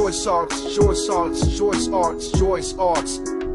Joyce Arts, Joyce Arts, Joyce Arts, Joyce Arts.